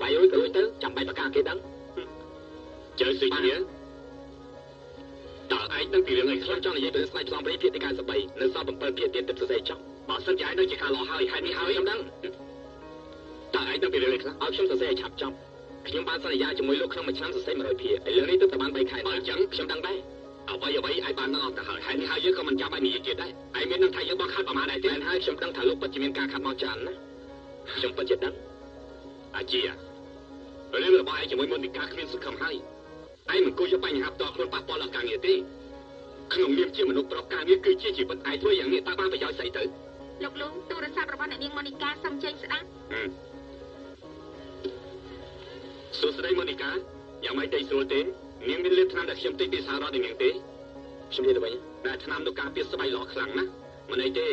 បាយអង់គ្លេសលេរួចបាយរួចក៏រួចទៅចាំបាច់បកការគេដឹងជើសុយជាតើឯងដឹងពីរឿងអីខ្លះចង់និយាយពីស្នេហ៍ឆ្លងព្រៃភាគទី93នៅសល់7ភាគទៀតទឹកសរសេរចប់បើសិនជាឯងដឹងជាការលោហើយហេតុនេះហើយខ្ញុំដឹងតើឯងដឹងពីរឿងអីខ្លះឲ្យខ្ញុំសរសេរឲ្យឆាប់ចប់ខ្ញុំបានសន្យាជាមួយលោកក្នុងមួយឆ្នាំសរសេរ100ភាគឥឡូវនេះទើបតែបាន3ខែបើអញ្ចឹងខ្ញុំដឹងដែរអ្វីអ្វីឯងបានដឹងអត់ទៅហើយហេតុនេះហើយយើងក៏មិនចាំបាច់និយាយទៀតដែរឯងមានដឹងថាយើងបោះខាត់ប្រមាណដែរទេហើយខ្ញុំដឹងថាលោកពិតជាមានការខាត់បោះច្រើនណាខ្ញុំពិតជាដឹង អាជារឿងរបស់ឯងជាមួយមន្តការគ្មានសង្ឃឹមហើយឯងមិនគួរយកបញ្ហាផ្ទាល់ខ្លួនប៉ះពាល់ដល់ការងារទេក្នុងនាមជាមនុស្សប្រុសការងារគឺជាជីវិតឯងធ្វើយ៉ាងនេះតើបានប្រយោជន៍ស្អីទៅលោកលូទូរស័ព្ទរបស់អ្នកនាងម៉ូនីកាសុំចេញស្ដាប់សួស្តីម៉ូនីកាយ៉ាងម៉េចទៅស្រួលទេនាងមានលេបថ្នាំដែលខ្ញុំទិញពីសហរដ្ឋនាងទេខ្ញុំនិយាយទៅវិញតែថ្នាំនោះការពារស្បែកល្អខ្លាំងណាស់មិនអីទេ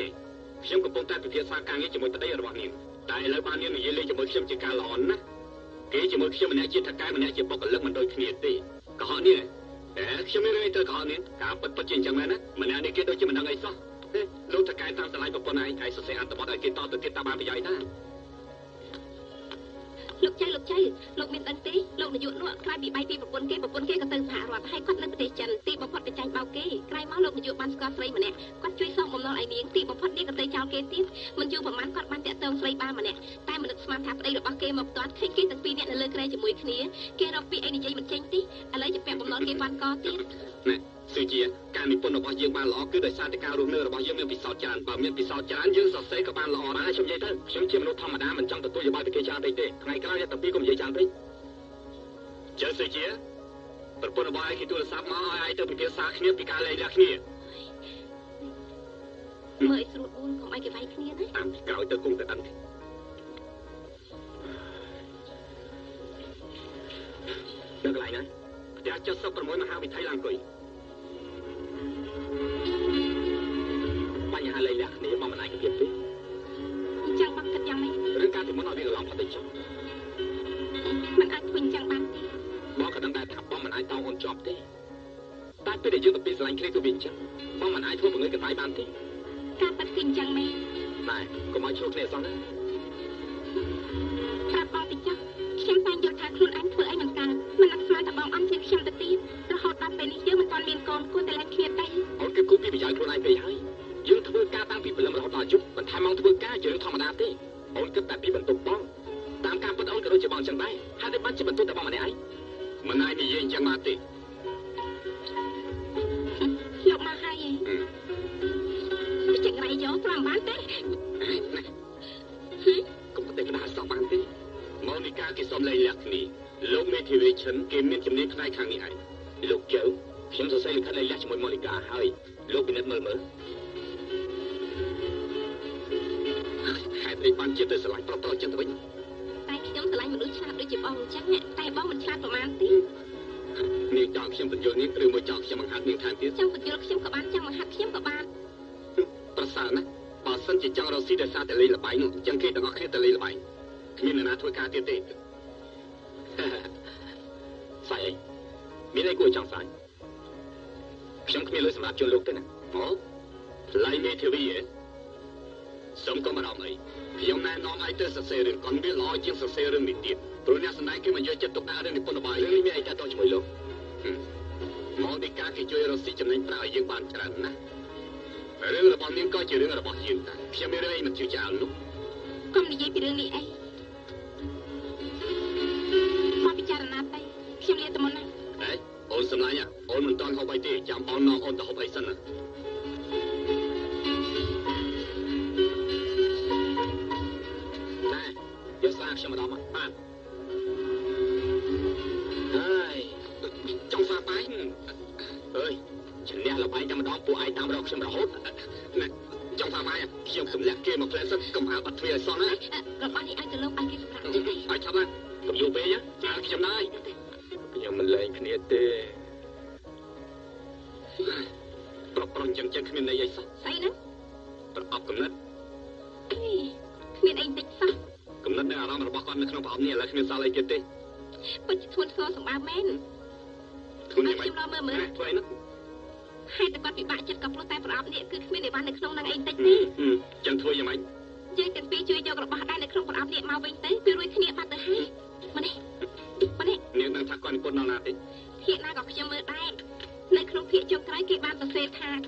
ខ្ញុំកំពុងតែពិភាក្សាការងារជាមួយប្តីរបស់នាង តែឥឡូវបាននាងនិយាយលេងជាមួយខ្ញុំជាការល្អណាស់គេជាមួយខ្ញុំម្នាក់ជាថកែម្នាក់ជាបុគ្គលិកមិនដូចគ្នាទេកុហកនេះតែខ្ញុំមានរឿងអីទៅកុហកនេះការពិតពិតជាអញ្ចឹងមែនណាម្នាក់នេះគេដូចជាមិនដឹងអីសោះលោកថកែតាមឆ្លៃប្រពន្ធឯងឯងសរសេរអត្ថបទឲ្យគេតទៅទៀតតើបានប្រយោជន៍ណា លោកចៃលោកចៃលោកមានដឹងទេលោកនាយកនោះខ្លាចពីបាយពីប្រពន្ធគេប្រពន្ធគេក៏ទៅសហរដ្ឋហើយគាត់នៅប្រទេសចិនទីបំផុតទៅចាញ់បោកគេក្រោយមកលោកនាយកបានស្គាល់ស្រីម្នាក់គាត់ជួយសងបំណុលឲ្យនាងទីបំផុតនេះក៏ទៅចោលគេទៀតមិនយូរប្រហែលគាត់បានតាក់ទងស្រីបានម្នាក់តែមិននឹកស្មានថាប្តីរបស់គេមកផ្ទាត់ឃើញគេទាំងពីរនាក់នៅលើក្រែជាមួយគ្នាគេរកពីអីនិយាយមិនចេញទេឥឡូវជាពាក់បំណុលគេបានកទៀតណែ សុជាការនិពន្ធរបស់យើងបានល្អគឺដោយសារតែការរស់នៅរបស់យើងមានពិសោធន៍ច្រើនបើមានពិសោធន៍ច្រើនយើងសរសេរក៏បានល្អដែរខ្ញុំនិយាយទៅខ្ញុំជាមនុស្សធម្មតាមិនចង់ទទួលយោបល់ពីគេច្រើនពេកទេថ្ងៃក្រោយតែពីរកុំនិយាយច្រើនពេកជើសុជាប្រពន្ធរបស់ឯងគេទូរស័ព្ទមកឲ្យឯងទៅពិភាក្សាគ្នាពីការលែងលះគ្នាមើលឲ្យស្រួលបួនកុំឲ្យគេវាយគ្នាណាតាមក្រោយទៅគង់តែដឹងទេនៅកន្លែងណាផ្ទះ76មហាវិថីឡើងគុយ បញ្ហាលែងលះគ្នាមកមិនអាចគិតទេអញ្ចឹងបងគិតយ៉ាងម៉េចរឿងការពីមុនឲ្យវាកន្លងផុតទៅចុះមិនអាចធ្វើអញ្ចឹងបានទេបងក៏ដឹងដែរថាបងមិនអាចតោងអូនជាប់ទេតែពេលដែលយើងទៅពីស្រឡាញ់គ្នាគឺវាអញ្ចឹងបងមិនអាចធ្វើបង្ើយកន្លែងបានទេការប៉ັດគឺអញ្ចឹងមែនណែកុំឲ្យឆ្លោះគ្នាអសោះណាប្រាប់បងតិចចុះខ្ញុំតែងយល់ថាខ្លួនឯងធ្វើអីមិនកើតមិននឹកស្មានថាបងអន់ជាងខ្ញុំ that people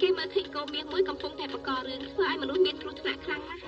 គេមើលឃើញកូនមាសមួយកំពុងតែបង្ករឿងធ្វើឲ្យមនុស្សមានគ្រោះថ្នាក់ខ្លាំងណាស់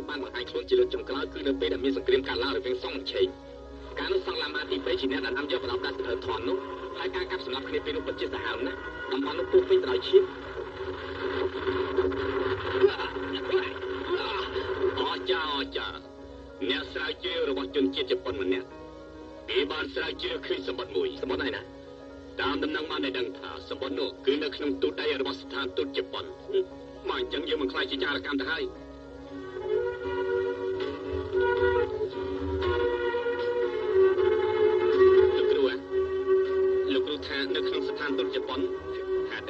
លោកបានបង្ហាញខ្លួនជាលើកចុងក្រោយគឺនៅពេលដែលមានសង្គ្រាមកាលឡើងរវាងសង់និងឆេងការនោះសង់ឡាម៉ាទី3ជាអ្នកដែលនាំយកប្រដាប់ដាក់ស្ថិរធននោះហើយការកាប់សម្លាប់គ្នាពេលនោះពិតជាសាហាវណាស់តំបន់នោះពោពេញទៅដោយឈាមអស់ចាអស់ចាអ្នកស្រាវជ្រាវរបស់ជនជាតិជប៉ុនម្នាក់គេបានស្រាវជ្រាវឃើញសម្បត្តិមួយសម្បត្តិឯណាតាមដំណឹងបានដែលដឹងថាសម្បត្តិនោះគឺនៅក្នុងទូតដៃរបស់ស្ថានទូតជប៉ុនមកអញ្ចឹងយើងមិនខ្លាចជាចារកម្មទៅហើយ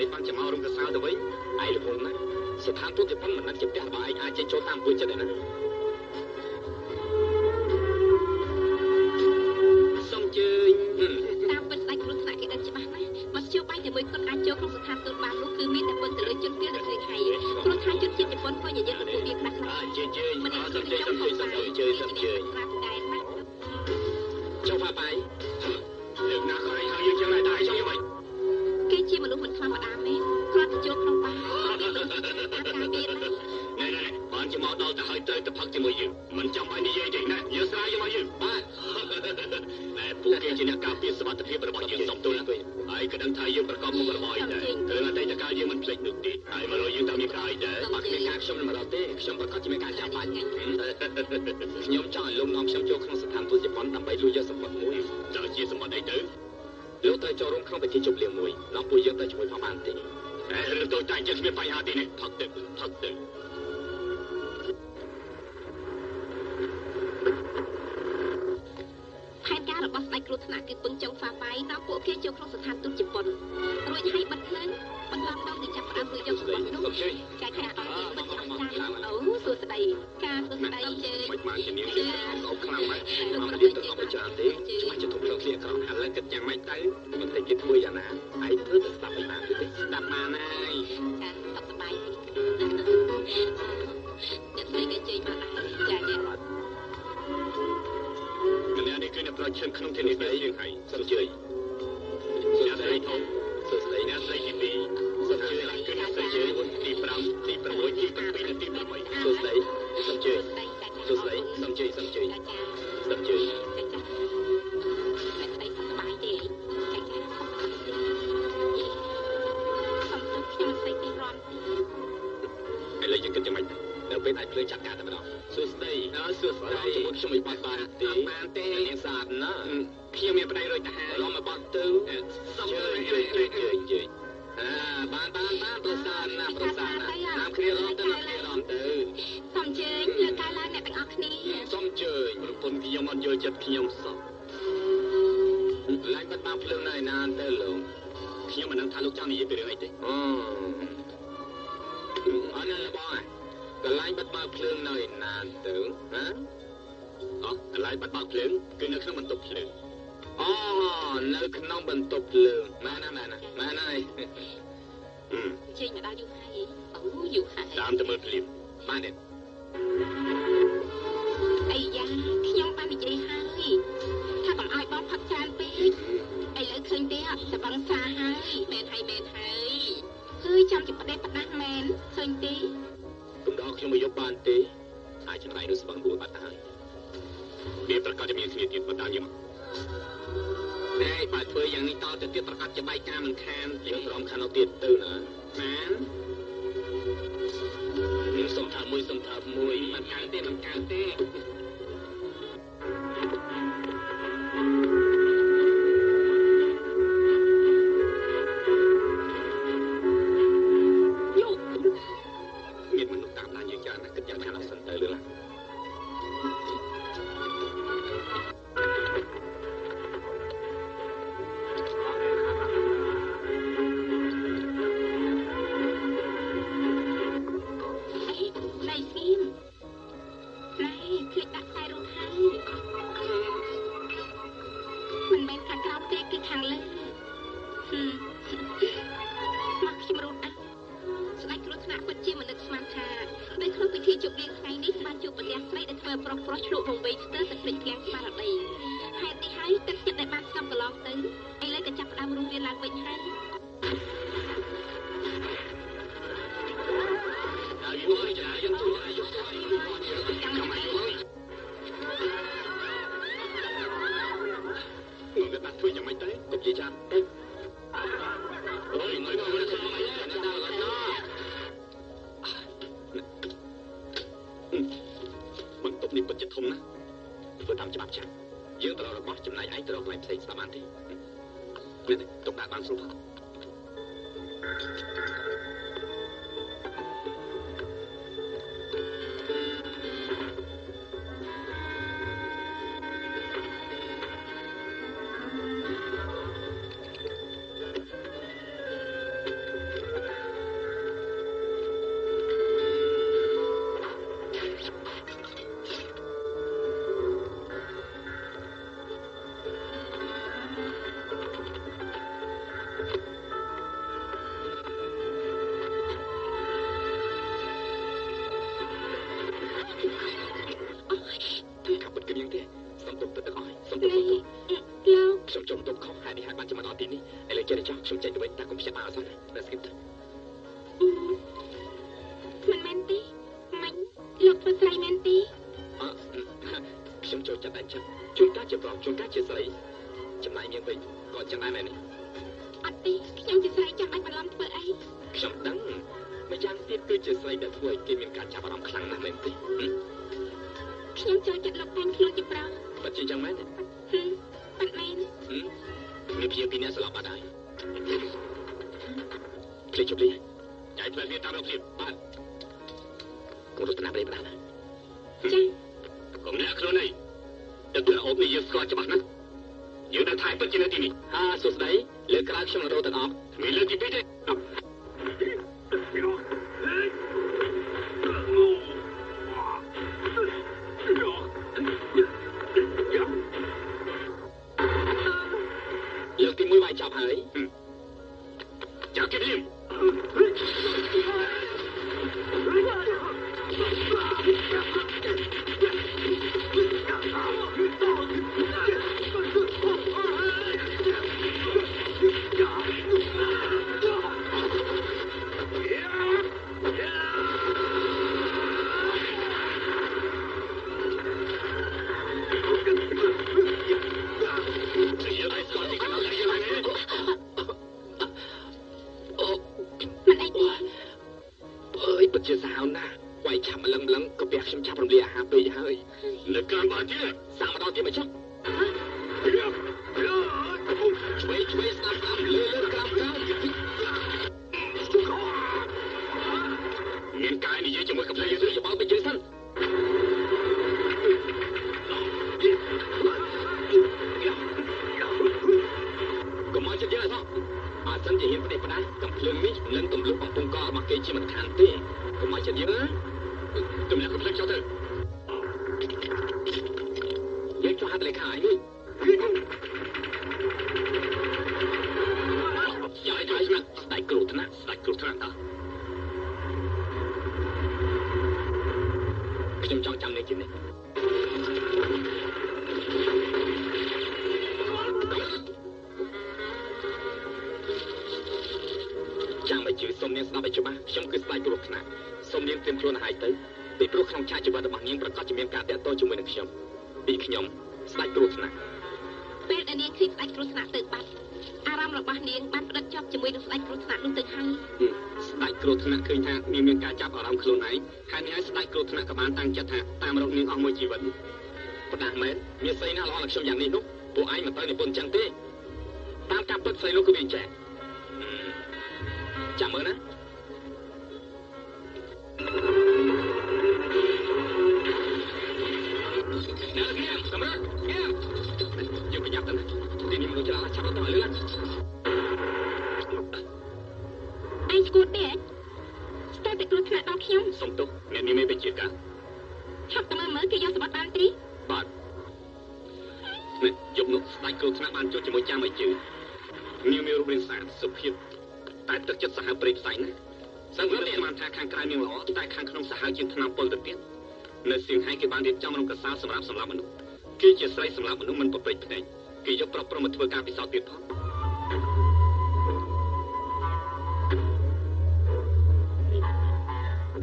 ហេតុអីបានជាមករំកសៅទៅវិញឯងល្ងងណាស់ស្ថានទូតជប៉ុនមិនដឹងជាផ្ទះរបស់ឯងអាចចេញចូលតាមពួយចិត្តឯណាសូមជើញហឹមតាមពិតស្ដេចគ្រោះថ្នាក់គេដឹងច្បាស់ណាស់មធ្យោបាយជាមួយគាត់អាចចូលក្នុងស្ថានទូតបាននោះគឺមានតែពន្ធទៅលើជនពាលនៅគ្រឿងហៃគ្រោះថ្នាក់ជនជាតិជប៉ុនក៏និយាយពីពួកវាខ្លះខ្លះអើជើញជើញ ពេលអាចភ្លើងចាត់ការតែម្ដងសួស្ដីអើសួស្ដីជាមួយខ្ញុំមិនបាត់បានទេបានទេនាងស្អាតណាស់ខ្ញុំមានប្តីរួចទៅហើយឡំមកបាត់ទៅសុំជើញជើញជើញជើញជើញអើបានបានបានប្រសាទណាប្រសាទណាតាមគ្នារំទៅតាមគ្នារំទៅសូមអញ្ជើញលើកឡើងអ្នកទាំងអស់គ្នាសុំជើញប្រពន្ធខ្ញុំអត់យល់ចិត្តខ្ញុំសោះឡាញបាត់បានភ្លើងនៅឯណាទៅលោកខ្ញុំមិនដឹងថាលោកចង់និយាយពីរឿងអីទេអូអត់ណាបង កន្លែងបាត់បើកភ្លើងនៅឯណាទៅហ៎អូកន្លែងបាត់បើកភ្លើងគឺនៅក្នុងបន្ទប់ភ្លើងអូនៅក្នុងបន្ទប់ភ្លើងមែនណាមែនណាមែនហើយអឺអញ្ជើញមកដល់យូរហើយអូយូរហើយតាមទៅមើលភ្លាមបានទេអីយ៉ាខ្ញុំបាននិយាយហើយថាកុំឲ្យបងផឹកច្រើនពេកឥឡូវឃើញទេសបឹងសាហើយមែនហើយមែនហើយហើយចាំជិះផ្ដេសផ្ដាស់មែនឃើញទេ កុំដល់ខ្ញុំមកយកបានទេអាចចម្លៃនោះស្បឹងបួលបាត់ទៅហើយវាប្រកាសជាមានគ្នាទៀតបន្តយើងណែបើធ្វើយ៉ាងនេះតទៅទៀតប្រកាសជាបែកការមិនខានយើងព្រមខាននោះទៀតទៅណាបានខ្ញុំសុំថាមួយសុំថាមួយមិនខានទេមិនខានទេយោ បន្ទប់នេះពិតជាធំណាស់ធ្វើតាមច្បាប់ចាស់យើងត្រូវរបស់ចំណែកឯងត្រូវកន្លែងផ្សេងស្ដាប់បានទេនេះទុកដាក់បានស្រួល លើកក្រោយមកទៀតសាកម្ដងទៀតមកចុះឆ្វេងឆ្វេងស្ដាប់ស្ដាប់លើលើក្រោមក្រោមមានកាយនិយាយជាមួយកំភ្លេចយើងច្បល់ទៅយើងសិនកុំឲ្យចិត្តយើងអត់អត់សិនជាហ៊ានផ្ដេសផ្ដាស់កំភ្លើងនេះនឹងទម្លុះបំពង់ករបស់គេជាមិនខានទេកុំឲ្យចិត្តយើងណាទម្លាក់កំភ្លើងចោលទៅ យើ ខ្លួនឯងហើយនេះឲ្យស្ដេចគ្រោះថ្នាក់ក៏បានតាំងចិត្តថាតាមរកនាងអស់មួយជីវិតផ្ដាស់មែនមានស្អីណាល្អដល់ខ្ញុំយ៉ាងនេះនោះពួកឯងមិនទៅនិពន្ធចឹងទេតាមការពិតស្អីនោះគឺវាចេះចាំមើលណានៅគ្នាសម្រាប់គ្នាយើងប្រញាប់ទៅណាទីនេះមនុស្សច្រើនចាប់ដល់ទៅលឿនឯងស្គួតទេស្ខ្ញុំសុំទោសអ្នកនាងមេបេជាការឆាប់ទៅមើលមើលគេយកសម្បត្តិបានទីបាទនេះយកនោះស្ដេចគ្រូថ្នាក់បានចុះជាមួយចាំឲ្យជឿនាងមានរូបរាងស្អាតសុភាពតែទឹកចិត្តសាហាវព្រៃផ្សែងណាសឹងមើលស្មានថាខាងក្រៅនាងល្អតែខាងក្នុងសាហាវជាងថ្នាំពុលទៅទៀតនៅសៀងហៃគេបានរៀបចំរំកសាលសម្រាប់សម្លាប់មនុស្សគេជាស្រីសម្លាប់មនុស្សមិនប្រព្រឹត្តភ្នែកគេយកប្រព្រឹត្តមកធ្វើការពិសោធន៍ទៀតផង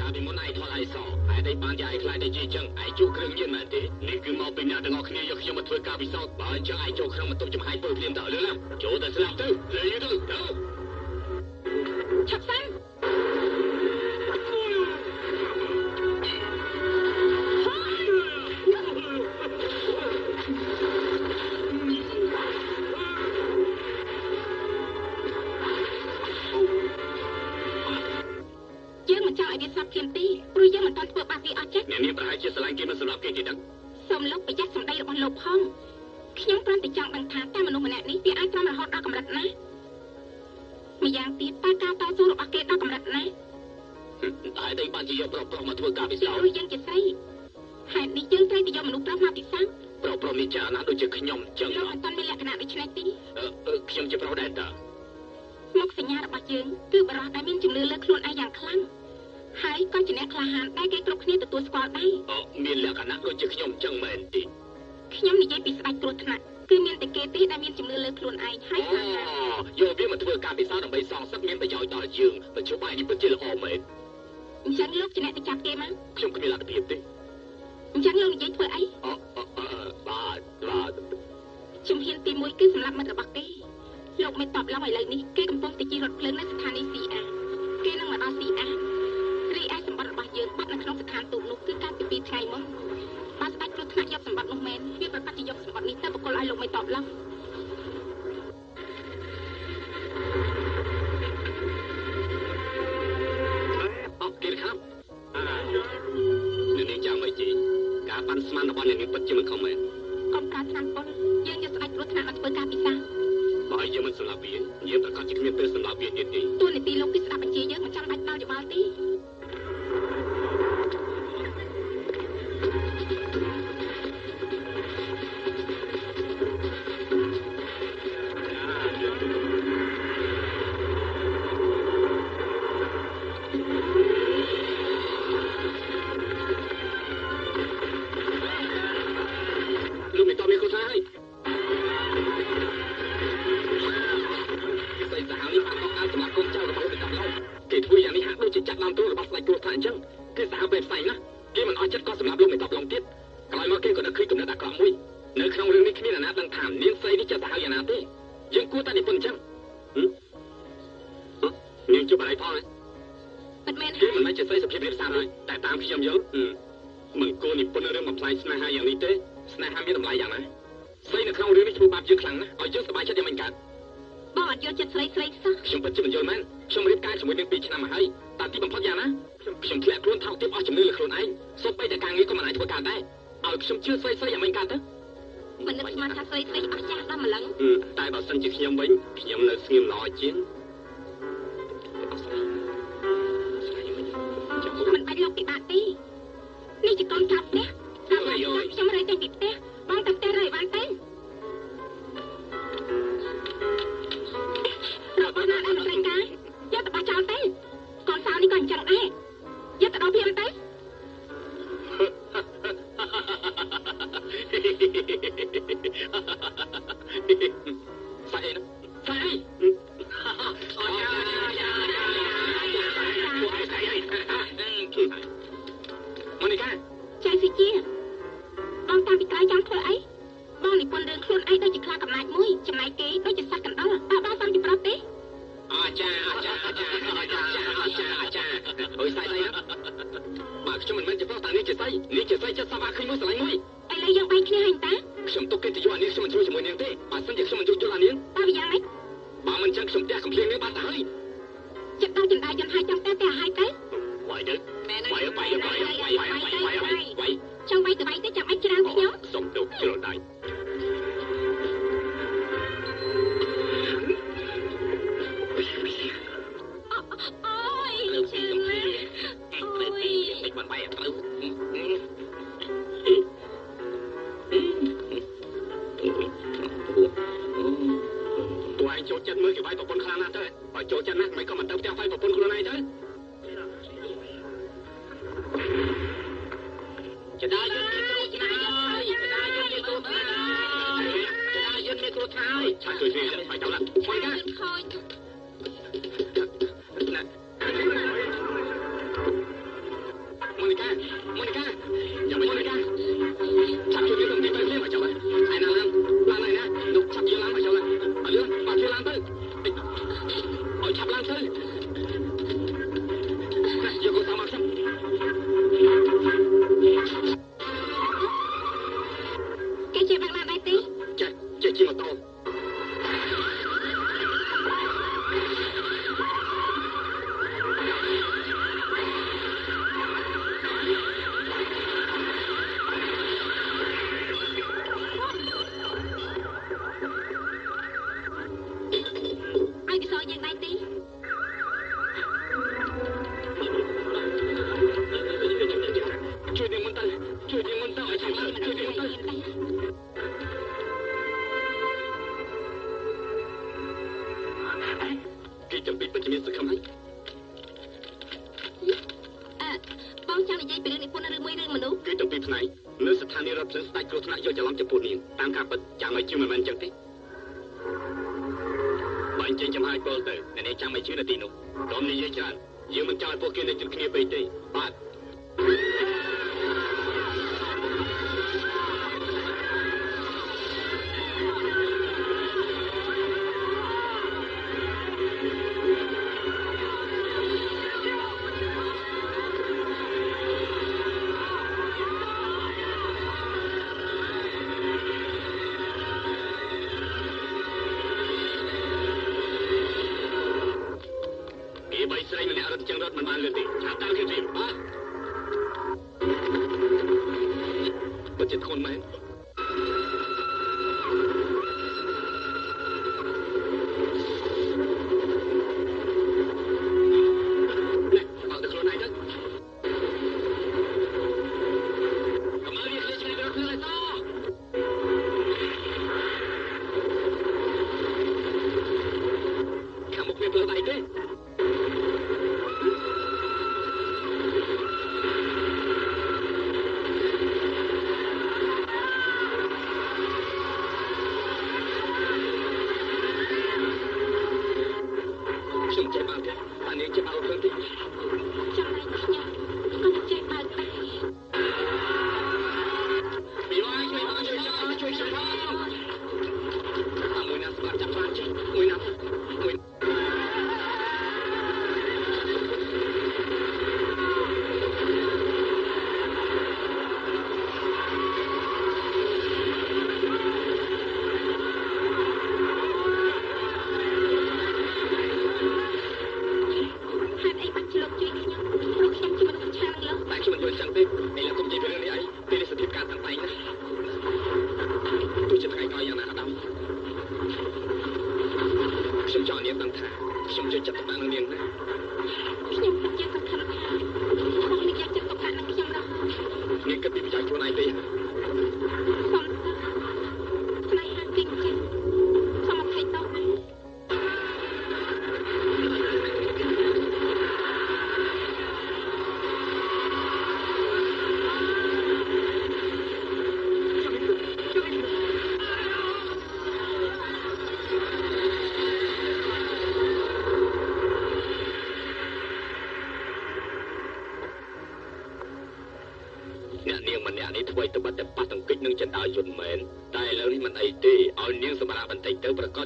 កាលពីមុនឯងថតឯងសឯហេតុអីបានយ៉ាងឯងខ្លាចតែជាអញ្ចឹងឯងជួគ្រឿងញៀនមែនទេនេះគឺមកពីអ្នកទាំងអស់គ្នាយកខ្ញុំមកធ្វើការពិសោធន៍បើអញ្ចឹងឯងចូលក្នុងបន្ទប់ចំហាយពលភ្លាមតើលឿនណាចូលតែស្លាប់ទៅលឿនទៅទៅឆាប់សិន ទាន់ធ្វើបាបវាអស់ចិត្តអ្នកនាងប្រហែលជាស្រឡាញ់គេមិនសម្រាប់គេទេដឹងសូមលោកប្រយ័ត្នសម្ដីរបស់លោកផងខ្ញុំគ្រាន់តែចង់ដឹងថាតើមនុស្សម្នាក់នេះវាអាចទ្រាំរហូតដល់កម្រិតណាម្យ៉ាងទៀតតើការតស៊ូរបស់គេដល់កម្រិតណាតែហេតុអីបានជាយកប្រុសប្រុសមកធ្វើការពិពីសោធព្រោះន៍យើងជាស្រីហេតុនេះយើងត្រូវតែយកមនុស្សប្រុសមកពិសាប្រុសប្រុសនេះចាណាដូចជាខ្ញុំអញ្ចឹងលោកមិនទាន់មានលក្ខណៈដូចនេះទេអឺអឺខ្ញុំជាប្រុសដែរតើមុខសញ្ញារបស់យើងគឺបរិសុទ្ធដែលមានជំនឿលើខ្លួនឯងយ៉ាងខ្លាំង ហើយក៏ជាអ្នកក្លាហានដែលគេគ្រប់គ្នាទទួលស្គាល់ដែរអឺមានលក្ខណៈដូចជាខ្ញុំអញ្ចឹងមែនទេខ្ញុំនិយាយពីស្ដេចគ្រោះថ្នាក់គឺមានតែគេទេដែលមានជំនឿលើខ្លួនឯងហើយក្លាហានយកវាមកធ្វើការពិសោធន៍ដើម្បីសងសឹកមានប្រយោជន៍ដល់យើងបច្ចុប្បន្ននេះពិតជាល្អមែនអញ្ចឹងលោកជាអ្នកទៅចាប់គេមកខ្ញុំគ្មានលទ្ធភាពទេអញ្ចឹងលោកនិយាយធ្វើអីអឺអឺអឺបាទបាទជំហានទី1គឺសម្រាប់មិត្តរបស់គេលោកមិនតបឡងឥឡូវនេះគេកំពុងតែជិះរថភ្លើងនៅស្ថានីយ៍ CA គេនឹងមកដល់ CA រីឯសម្បត្តិរបស់យើងបាត់នៅក្នុងស្ថានទូតនោះគឺកាលពី2ថ្ងៃមុនបាទស្ដេចគ្រោះថ្នាក់យកសម្បត្តិនោះមែនវាប្រកាសជាយកសម្បត្តិនេះទៅបកគលឲ្យលោកមិនតបឡងអឺគេខាប់អានេះនេះចាំមិនជីការបានស្មានរបស់អ្នកនេះពិតជាមិនខំមែនកុំការឆ្នាំពុលយើងយកស្ដេចគ្រោះថ្នាក់មកធ្វើការពិសាបើយើងមិនសម្លាប់វាយើងប្រកាសជាគ្មានពេលសម្លាប់វាទៀតទេតួនាទីលោកគឺស្ដាប់បញ្ជាយើងមិនចាំបាច់ដល់យោបល់ទេ Thank you. នាំទូរបស់ស្ដេចគួរថាអញ្ចឹងគេសាហាវពេកផ្សែងណាស់គេមិនអស់ចិត្តក៏សម្រាប់លោកមេតបឡងទៀតក្រោយមកគេក៏នឹកឃើញកំណត់អាក្រក់មួយនៅក្នុងរឿងនេះគ្មានអាណាដឹងថានាងស្រីនេះចិត្តទៅហើយអាណាទេយើងគួរតែនិពន្ធអញ្ចឹងនាងជប់អីផងមិនមែនហើយមិនមែនជាស្រីសុភាពរាបសារហើយតែតាមខ្ញុំយល់មិនគួរនិពន្ធរឿងមកផ្សាយស្នេហាយ៉ាងនេះទេស្នេហាមានតម្លៃយ៉ាងណាស្រីនៅក្នុងរឿងនេះធ្វើបាបយើងខ្លាំងណាស់ឲ្យយើងសប្បាយចិត្តយ៉ាងមិនកើតបងអត់យល់ចិត្តស្រីស្រីសោះខ្ញុំពិតជាមិនយល់មែនខ្ញុំរៀបការជាមួយនាង2ឆ្នាំមកហើយ តែទីបំផុតយ៉ាងណាខ្ញុំខ្ញុំធ្លាក់ខ្លួនថោកទាបអស់ជំនឿលើខ្លួនឯងសូម្បីតែការងារក៏មិនអាចធ្វើការដែរឲ្យខ្ញុំជឿស្រីស្រីយ៉ាងមិនកើតទៅមិននឹកស្មានថាស្រីស្រីអស់ចាស់ដល់ម្លឹងហឹមតែបើសិនជាខ្ញុំវិញខ្ញុំនៅស្ងៀមល្អជាងអស់ស្រីស្រីវិញចាំមើលមិនបាច់លោកពិបាកទេនេះជាកូនចាប់ផ្ទះតាមមកខ្ញុំរើទៅពីផ្ទះបងទៅផ្ទះរើឲ្យបានទៅរបស់ណាដែលមិនត្រូវការយកទៅបោះចោលទៅ កូនសៅនេះក៏អញ្ចឹងដែរយកទៅដល់ភៀមទៅ ជាប្រុសតានេះជាស្អីនេះជាស្អីចិត្តសាប់អាឃើញមួយស្រឡាញ់មួយឥឡូវយើងបែកគ្នាហើយតាខ្ញុំទុកកិត្តិយសអានេះខ្ញុំមិនជួយជាមួយនាងទេបើសិនជាខ្ញុំមិនជួយយល់អានេះតើវាយ៉ាងម៉េចបើមិនចឹងខ្ញុំផ្ទះកំភ្លៀងនាងបាត់ទៅហើយចិត្តដល់ចណ្ដាយន្តហើយចាំតែតែឲ្យទៅវាយ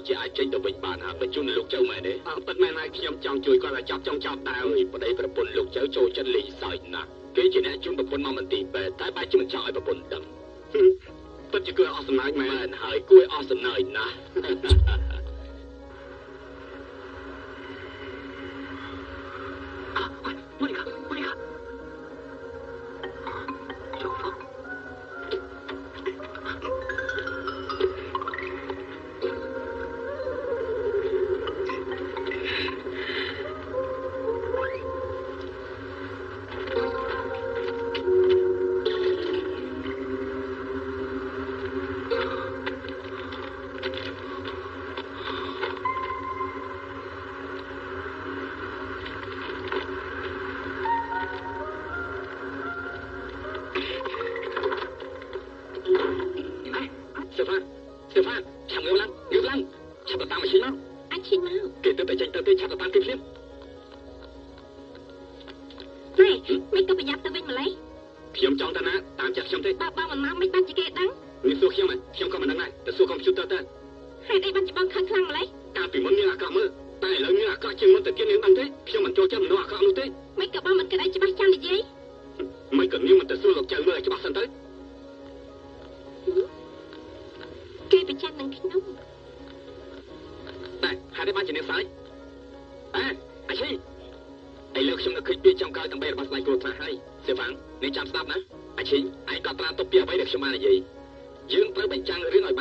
គាត់ជាអាចចេញទៅវិញបានហើយបញ្ជូនលោកចៅម៉ែនេះអើប៉ិតមែនហើយខ្ញុំចង់ជួយគាត់ឲ្យចាប់ចង់ចាប់ដើមប្តីប្រពន្ធលោកចៅចូលចិត្តលេងសើចណាស់គេជាអ្នកជូនប្រពន្ធមកមន្ទីរពេទ្យតែបែរជាមិនចង់ឲ្យប្រពន្ធដឹង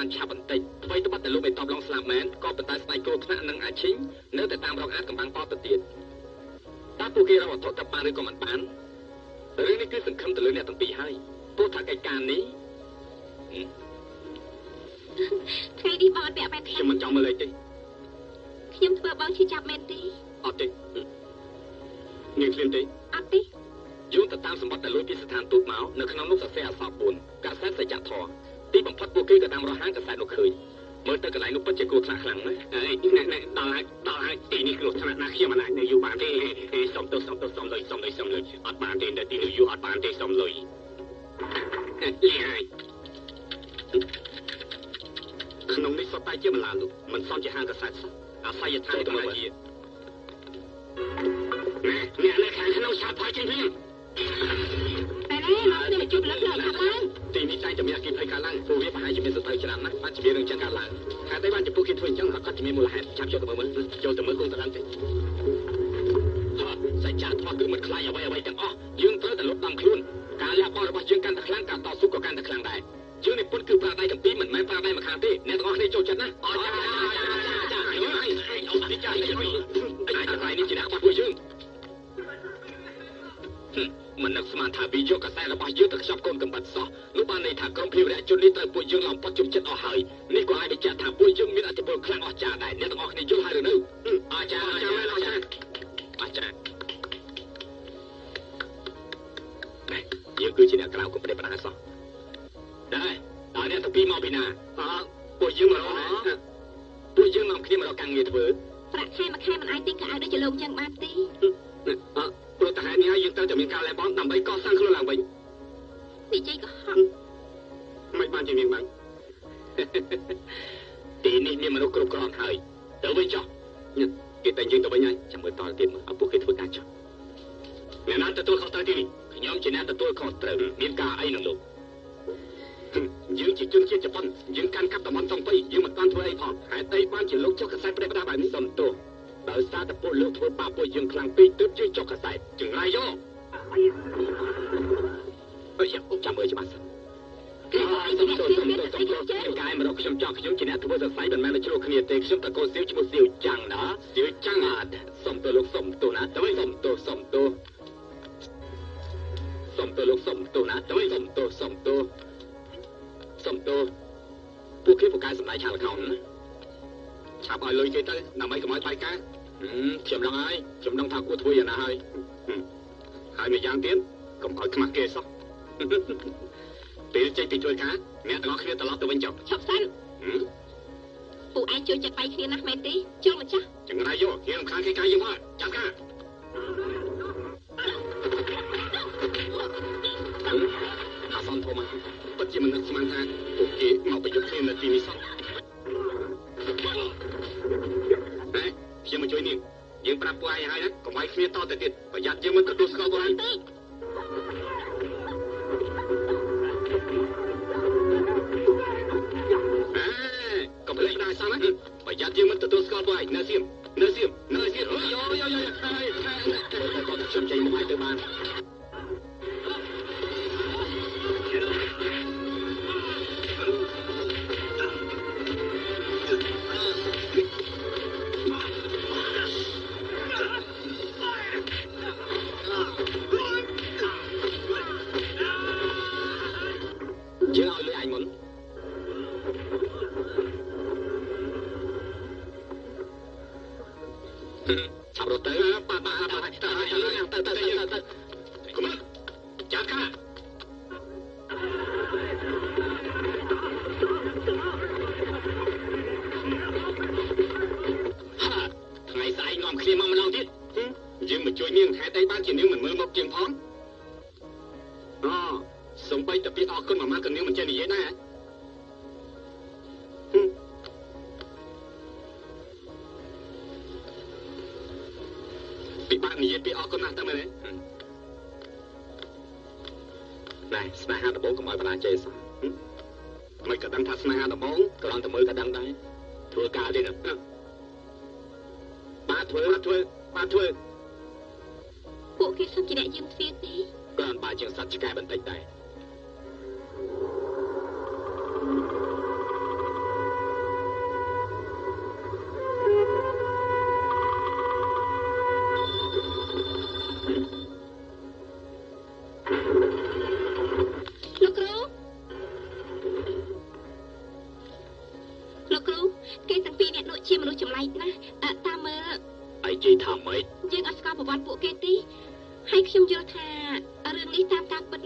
បានឆាប់បន្តិចអ្វីត្បិតតែលោកមេតបឡងស្លាប់មែនក៏ប៉ុន្តែស្លាយគ្រោះថ្នាក់និងអាឈីនៅតែតាមរកអាចកំបាំងតទៅទៀតតើពួកគេរកវត្ថុទៅបានឬក៏មិនបានរឿងនេះគឺសង្ឃឹមទៅលើអ្នកទាំងពីរហើយព្រោះថាកិច្ចការនេះថ្ងៃនេះបងអត់ពាក់បែបខ្ញុំមិនចង់មើលអីទេខ្ញុំធ្វើបងឈឺចាប់មែនទេអត់ទេនាងឃ្លានទេអត់ទេយោងទៅតាមសម្បត្តិដែលលួចពីស្ថានទូតមកនៅក្នុងនោះសរសេរអក្សរ4កាសែតសច្ចធម៌ ទីបំផុតពួកគេក៏តាមរកហាងកាសែតនោះឃើញមើលទៅកន្លែងនោះពិតជាគ្រោះថ្នាក់ខ្លាំងណាស់អេណែណែដល់ហើយដល់ហើយទីនេះគ្រោះថ្នាក់ណាស់ខ្ញុំមិនអាចនៅយូរបានទេសុំទោសសុំទោសសុំលុយសុំលុយសុំលុយអត់បានទេនៅទីនេះយូរអត់បានទេសុំលុយលីហើយក្នុងនេះសតតែជាម្លាលោកមិនសមជាហាងកាសែតសោះអាស័យដ្ឋានកម្ពុជាអ្នកនៅខាងក្នុងឆាប់ផាចេញវិញ តែណែមកគ្នាមកជួបលើកលើឆាប់ឡើងទីនេះតែជាមានអគិភ័យកើតឡើងពួកវាប្រហែលជាមានសត្រូវច្រើនណាស់បានជាមានរឿងចឹងកើតឡើងហេតុអីបានជាពួកគេធ្វើអញ្ចឹងប្រកាសជាមានមូលហេតុចាប់យកទៅមើលមើលចូលទៅមើលគង់ទៅដឹងទេហ៎សច្ចធម៌គឺមិនខ្លាចអ្វីអ្វីទាំងអស់យើងត្រូវតែលុបដំខ្លួនការលះបង់របស់យើងកាន់តែខ្លាំងការតស៊ូក៏កាន់តែខ្លាំងដែរយើងនេះពុតគឺប្រាដៃទាំងពីរមិនមែនប្រាដៃម្ខាងទេអ្នកទាំងអស់គ្នាចូលចិត្តណាអរចាចាចាចាអើយអត់ទីចាអីអាចតែនេះជាអ្នករបស់ពួកយើង មិននឹកស្មានថាវាយកកសែរបស់យើងទៅខ្ចប់កូនកំបិតសោះនោះបានន័យថាក្រុមភេរវជននេះត្រូវពួកយើងឡំពត់ជុំចិត្តអស់ហើយនេះក៏អាចបញ្ជាក់ថាពួកយើងមានអធិបុលខ្លាំងអស្ចារ្យដែរអ្នកទាំងអស់គ្នាយល់ហើយឬនៅអស្ចារ្យអស្ចារ្យអស្ចារ្យអស្ចារ្យយើងគឺជាអ្នកក្រៅកុំប្រេះប្រដាសោះដែរតើអ្នកទាំងពីរមកពីណាអើពួកយើងមករកណាពួកយើងនាំគ្នាមករកការងារធ្វើប្រាក់ខែមួយខែមិនអាចទិញកៅអៅដូចជាលោកចឹងបានទេអើ ព្រោះតែហេតុនេះហើយយើងត្រូវតែមានការលះបង់ដើម្បីកសាងខ្លួនឡើងវិញនិយាយកុហកមិនបានជាមានបាំងទីនេះមានមនុស្សគ្រប់គ្រាន់ហើយទៅវិញចុះញ៉ឹកគេតែយើងទៅវិញហើយចាំមើលតទៀតមើលឲ្យពួកគេធ្វើការចុះអ្នកណាទទួលខុសត្រូវទីនេះខ្ញុំជាអ្នកទទួលខុសត្រូវមានការអីនឹងលោកហឹមយើងជាជនជាតិជប៉ុនយើងកាន់កាប់តំបន់សង្ពីយើងមិនតាន់ធ្វើអីផងហេតុអីបានជាលោកចុះកសែតប្រេះផ្ដាស់បែបនេះសំទោស ដោយសារតែពួកលោកធ្វើបាបពួកយើងខ្លាំងពេកទើបយើងចុះកសែតចង្រៃយកអើយ៉ាអូចាំមើលច្បាស់សិនគេមកឲ្យសុំទោសសុំទោសសុំទោសខ្ញុំកាយមករកខ្ញុំចង់ខ្ញុំជាអ្នកធ្វើសរសៃមិនមែនជ្រុលគ្នាទេខ្ញុំតកោសៀវឈ្មោះសៀវចាំងណាសៀវចាំងអាចសុំទោសលោកសុំទោសណាទៅសុំទោសសុំទោសសុំទោសលោកសុំទោសណាទៅសុំទោសសុំទោសសុំទោសពួកគេពូកែសម្ដែងឆាលខោណា ឆាប់ឲ្យលុយគេទៅដើម្បីកុំឲ្យបាយការខ្ញុំដឹងហើយខ្ញុំដឹងថាគួរធ្វើយ៉ាងណាហើយហើយម្យ៉ាងទៀតកុំឲ្យខ្មាស់គេសោះពេលចេញពីជួយការអ្នកទាំងអស់គ្នាត្រឡប់ទៅវិញចុះឈប់សិនពួកឯងជួយចិត្តបាយគ្នាណាស់មែនទេជុលម្ចាស់ចង្រៃយកគេរំខានគេកាយយើងមកចាំការអាសនធំពិតជាមិននឹកស្មានថាពួកគេមកប្រយុទ្ធគ្នានៅទីនេះសោះ ហេខ្ញុំមកជួយនាងយើងប្រាប់ពួកឯងហើយណាកុំឲ្យគ្នាតទៅទៀតប្រយ័ត្នយើងមិនទទួលស្គាល់ពួកឯងពេកអេកុំភ្លេចដែរសោះណាប្រយ័ត្នយើងមិនទទួលស្គាល់ពួកឯងនៅសៀមនៅសៀមនៅសៀមយោយោយោយោហើយតែគាត់ខ្ញុំចេញមកឲ្យទៅបាន កណាស់អឺតាមមើលឯងនិយាយថាម៉េចយើងអត់ស្គាល់ប្រវត្តិពួកគេទេហើយខ្ញុំយល់ថារឿងនេះតាមការពិត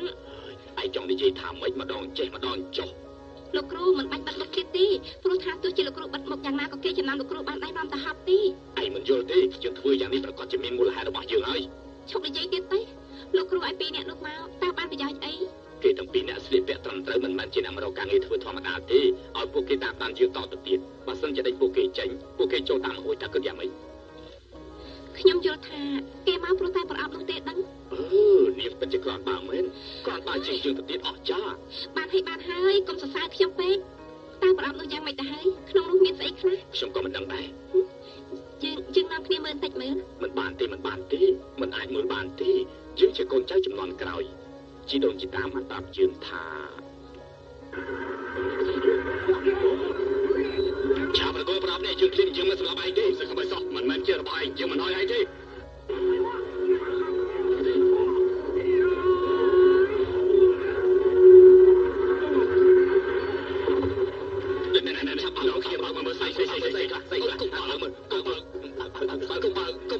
ឯងចង់និយាយថាម៉េចម្ដងចេះម្ដងចុះលោកគ្រូមិនបាច់បិទមុខទៀតទេព្រោះថាទោះជាលោកគ្រូបិទមុខយ៉ាងណាក៏គេចំណាំលោកគ្រូបានដៃនាំទៅហប់ទេឯងមិនយល់ទេយើងធ្វើយ៉ាងនេះប្រកាសជាមានមូលហេតុរបស់យើងហើយឈប់និយាយទៀតទេលោកគ្រូឲ្យពីរអ្នកនោះមកតើបានប្រយោជន៍អី គេទាំងពីរអ្នកស្លៀកពាក់ត្រឹមត្រូវមិនមែនជាអ្នកមករកការងារធ្វើធម្មតាទេឲ្យពួកគេតាមដានយើងតទៅទៀតបើសិនជាដេញពួកគេចេញពួកគេចូលតាមអួយថាគិតយ៉ាងម៉េចខ្ញុំយល់ថាគេមកព្រោះតែប្រអប់នោះទេដឹងអឺនាងពិតជាក្រាន់បើមែនក្រាន់បើជាងយើងទៅទៀតអស់ចាបានហើយបានហើយកុំសរសើរខ្ញុំពេកតើប្រអប់នោះយ៉ាងម៉េចទៅហើយក្នុងនោះមានស្អីខ្លះខ្ញុំក៏មិនដឹងដែរយើងយើងនាំគ្នាមើលបន្តិចមើលមិនបានទេមិនបានទេមិនអាចមើលបានទេយើងជាកូនចៅចំនួនក្រោយ ជីដូនជីតាបានប្រាប់យើងថាឆាប់រកប្រាប់នេះយើងឃ្លីនយើងមិនសម្រាប់ឯងទេសឹកមិនសោះមិនមែនជារបស់ឯងយើងមិនឲ្យឯងទេណែណែណែឆាប់បើកគេបើកមើលស្អីស្អីស្អីស្អីខ្លះស្អីខ្លះកុំបើកមើលកុំបើកកុំបើក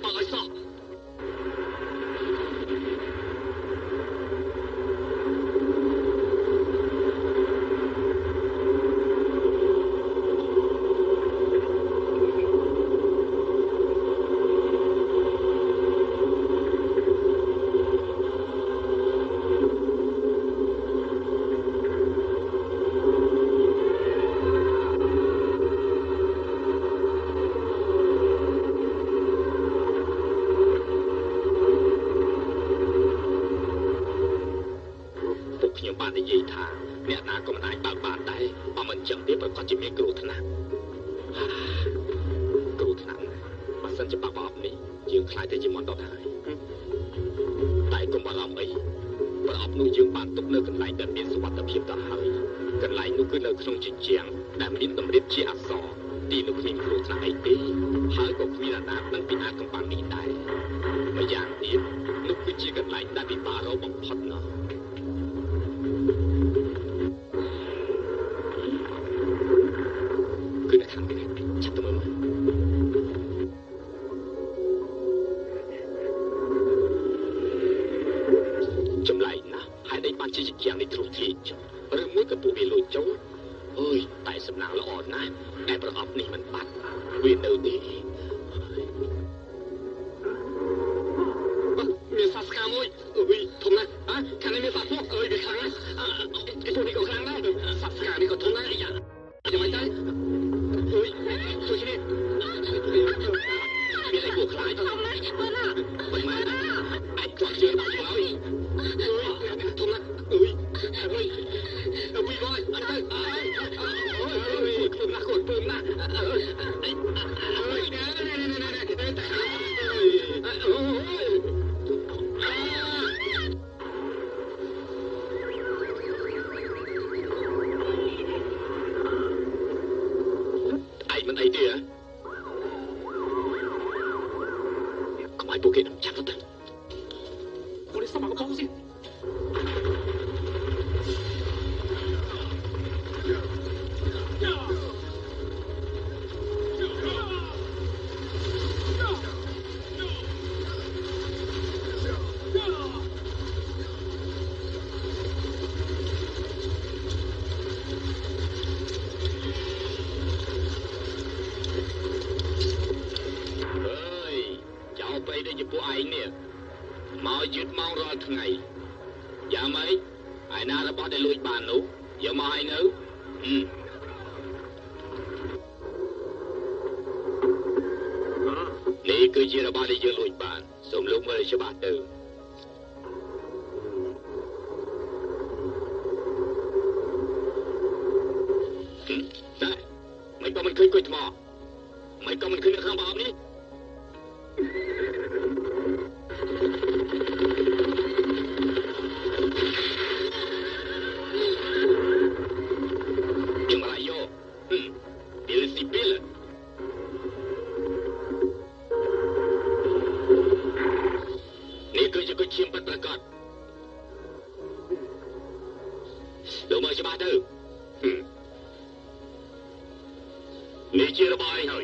នេះជារបស់ឯងហើយ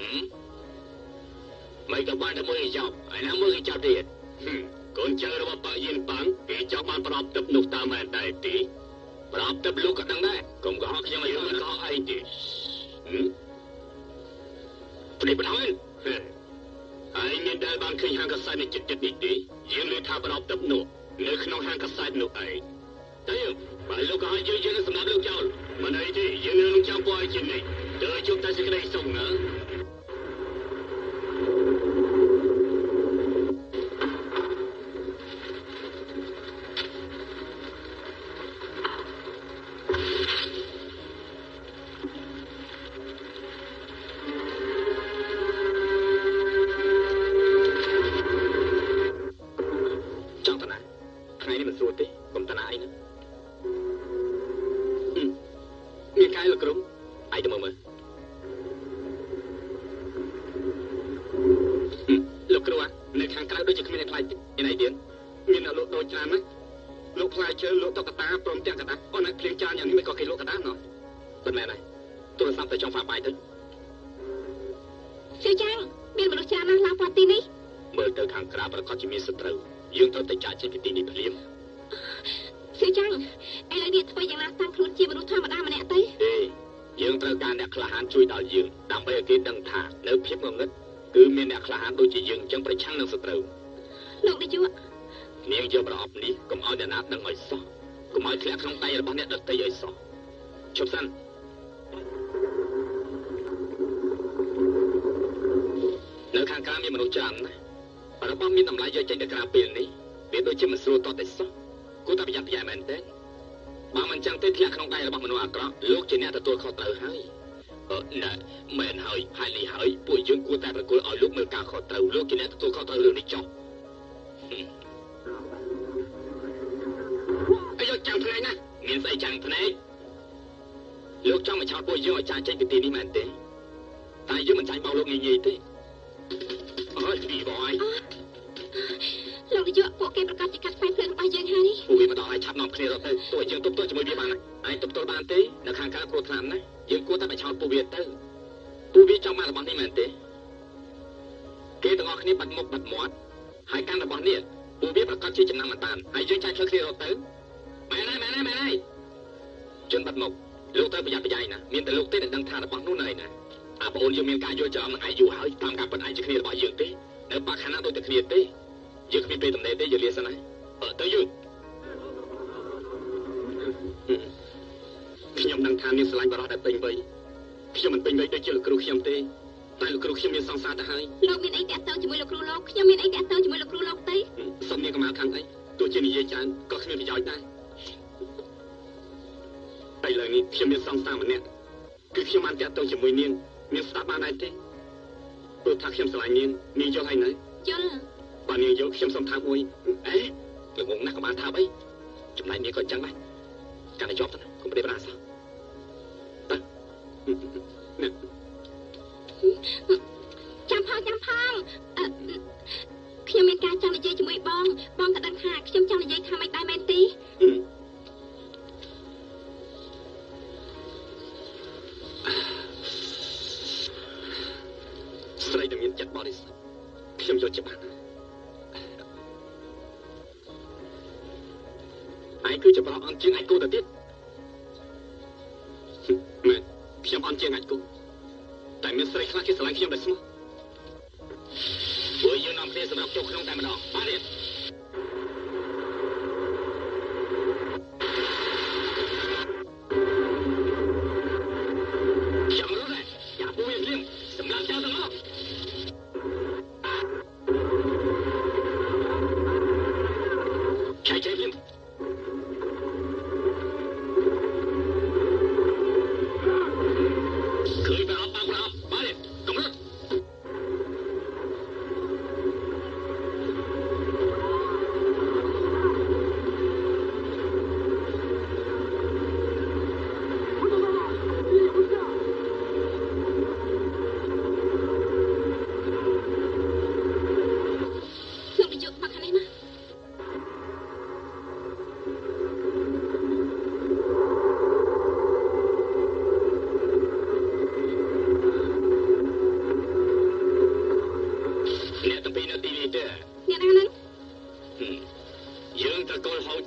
ហឹមមិនក៏បានតែមួយចប់ឯណាមួយចប់ទៀតហឹមកូនចៅរបស់ប៉ាយិនប៉ាំងគេចង់បានប្រອບទឹកនោះតាមមែនដែរទីប្រອບទឹកលោកក៏ដឹងដែរកុំកុហកខ្ញុំឲ្យមិនកុហកឯងទេហឹមព្រៃបដហើយហឹម ហើយមានដែលបានឃើញហាងកាសែតនេះចិត្តចិត្តនេះទេយើងលើថាប្រອບទឹកនោះនៅក្នុងហាងកាសែតនោះឯងតែបើលោកក៏ឲ្យយើងយើងសម្រាប់លោកចោលមិនអីទេយើងនៅនឹងចាំពណ៌ឲ្យជានេះ ទៅជុំតែសេចក្តីសុ ពួកវាចង់បានរបស់នេះមែនទេគេទាំងអស់គ្នាបាត់មុខបាត់មាត់ហើយកាន់របស់នេះពួកវាប្រកាសជាចំណាំមិនបានហើយយើងចាច់ឆ្លើគ្នារត់ទៅមែនហើយមែនហើយមែនហើយជនបាត់មុខលោកត្រូវប្រយ័ត្នប្រយែងណាមានតែលោកទេដែលដឹងថារបស់នោះនៅឯណាអាបងអូនយើងមានការយល់ច្រឡំនឹងឯងយូរហើយតាមការពិតឯងជាគ្នារបស់យើងទេនៅបាក់ខាងណាដូចតែគ្នាទេយើងគ្មានពេលទំនេរទេយើងលាសិនហើយអឺទៅយើងខ្ញុំដឹងថានាងស្រឡាញ់បរិសុទ្ធដែលពេញវ័យ ខ្ញុំមិនពេញវ័យដូចជាលោកគ្រូខ្ញុំទេតែលោកគ្រូខ្ញុំមានសង្សារទៅហើយលោកមានអីតាក់ទងជាមួយលោកគ្រូលោកខ្ញុំមានអីតាក់ទងជាមួយលោកគ្រូលោកទេសុំនាងកម្មាខាងអីទោះជានិយាយច្រើនក៏គ្មានប្រយោជន៍ដែរឥឡូវនេះខ្ញុំមានសង្សារម្នាក់គឺខ្ញុំបានតាក់ទងជាមួយនាងមានស្ដាប់បានដែរទេព្រោះថាខ្ញុំស្រឡាញ់នាងនាងយល់ហើយនៅយល់បើនាងយល់ខ្ញុំសុំថាមួយអេលោកងងណាស់ក៏បានថាអីចំណែកនាងក៏អញ្ចឹងដែរកាន់តែជាប់ទៅណាកុំប្រេះប្រាសោះទៅណា ចាំផងចាំផងអឺខ្ញុំមានការចង់និយាយជាមួយបងបងក៏ដឹងថាខ្ញុំចង់និយាយថាមិនដែរមែនទេហឹមស្រីដែលមានចិត្តបរិសុទ្ធខ្ញុំយល់ច្បាស់ណាស់ឯងគឺជាប្រអប់អន់ជាងអាចគូទៅទៀតមែន ខ្ញុំអន់ជាងអាចគូតែមានស្រីខ្លះគេស្រឡាញ់ខ្ញុំដោយស្មោះព្រោះយើងនាំគ្នាសម្រាប់ចូលក្នុងតែម្ដងបាទទេ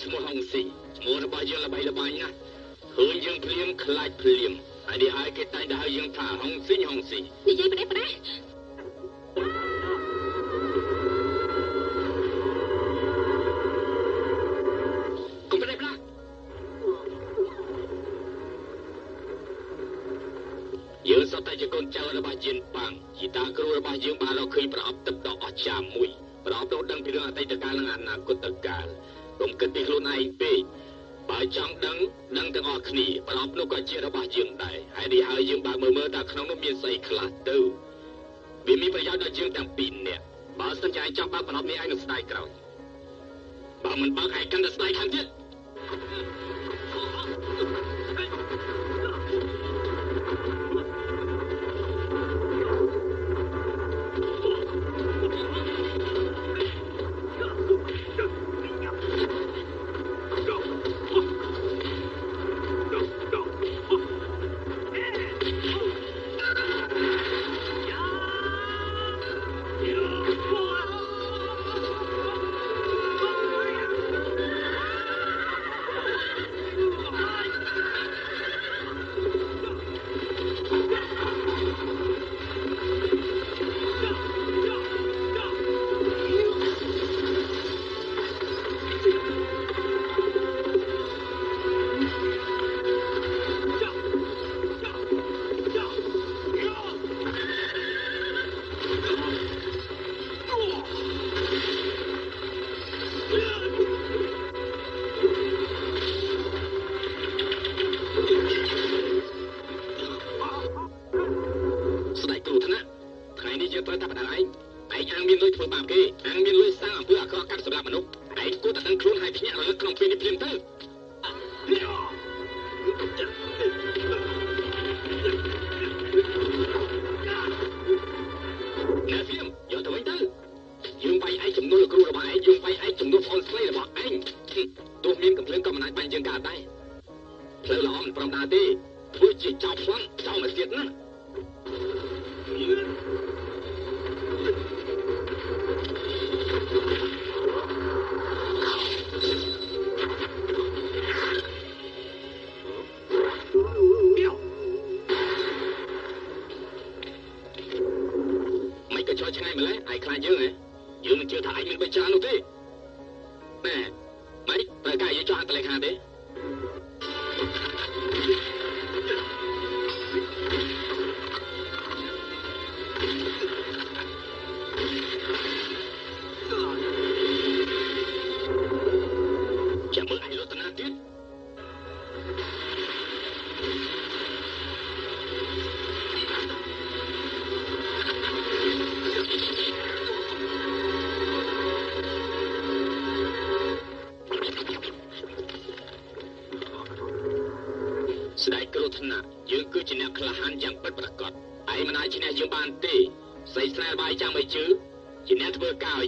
ឈ្មោះហុងស៊ីឈ្មោះរបស់យើងល្បីល្បាញណាស់ឃើញយើងភ្លាមខ្លាចភ្លាមហើយនេះហើយគេតែងតែហៅយើងថាហុងស៊ីហុងស៊ីនិយាយប្រេះប្រេះយើងសតតែជាកូនចៅរបស់ជាតិបាំងជីតាគ្រូរបស់យើងបានរកឃើញប្រអប់ទឹកដ៏អស្ចារ្យមួយប្រអប់នោះដឹងពីរឿងអតីតកាលនិងអនាគតកាល កុំគិតពីខ្លួនឯងពេកបើចង់ដឹងដឹងទាំងអស់គ្នាប្រອບនោះក៏ជារបស់យើងដែរហើយនេះហើយយើងបើមើលមើលតើក្នុងនោះមានស្អីខ្លះទៅវាមានប្រយោជន៍ដល់យើងទាំងពីរនាក់បើសិនជាឯងចង់បើប្រອບនេះឯងនឹងស្ដាយក្រោយបើមិនបើឯងកាន់តែស្ដាយខាងទៀត Thank you.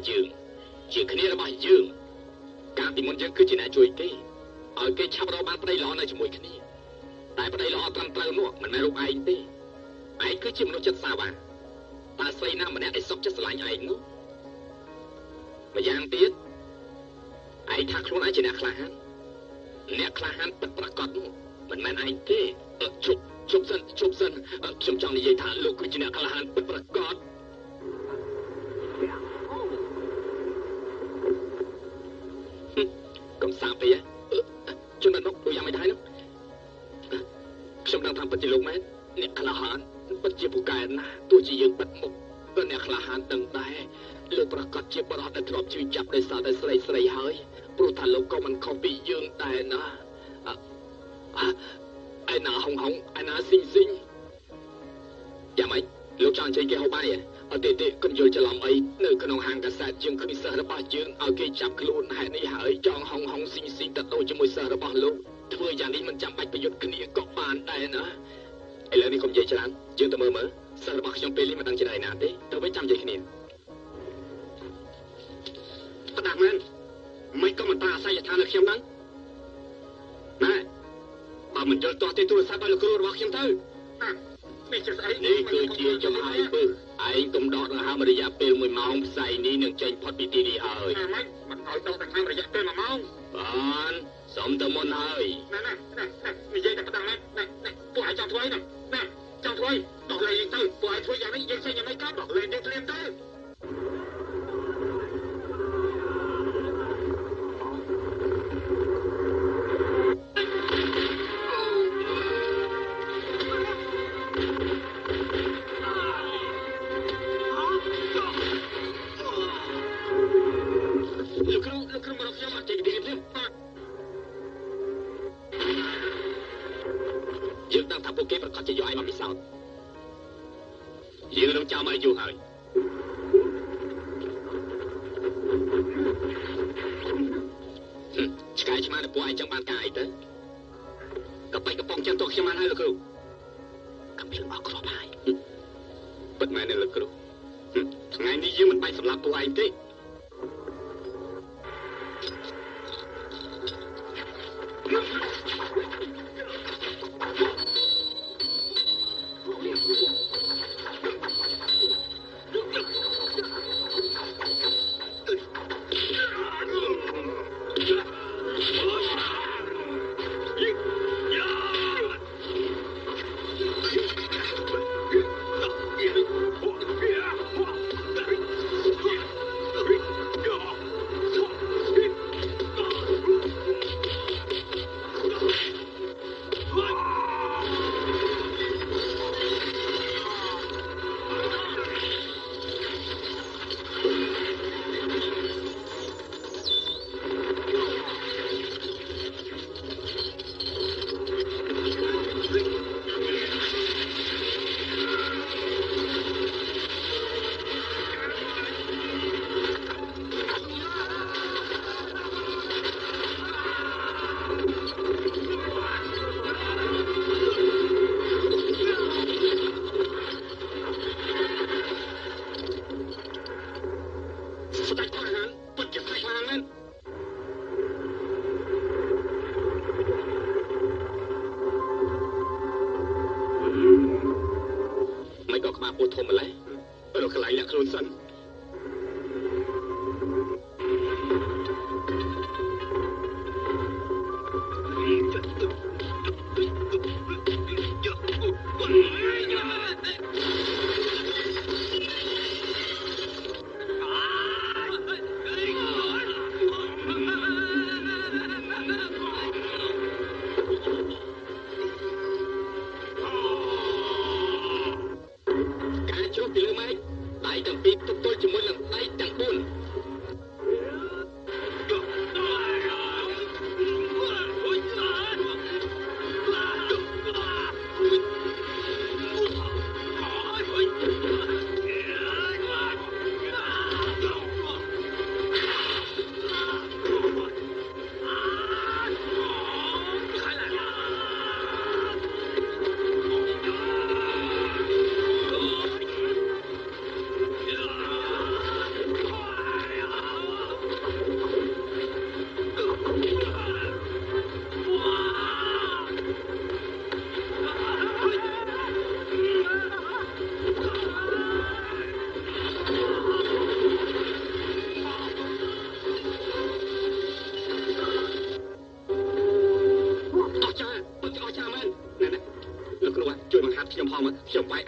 យើង ជាគ្នារបស់យើង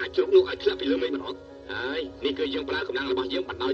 អាចជ្រុកលោកឲ្យធ្លាក់ពីលើមេមិនអត់ហើយនេះគឺយើងប្រើកម្លាំងរបស់យើងបណ្ដោយ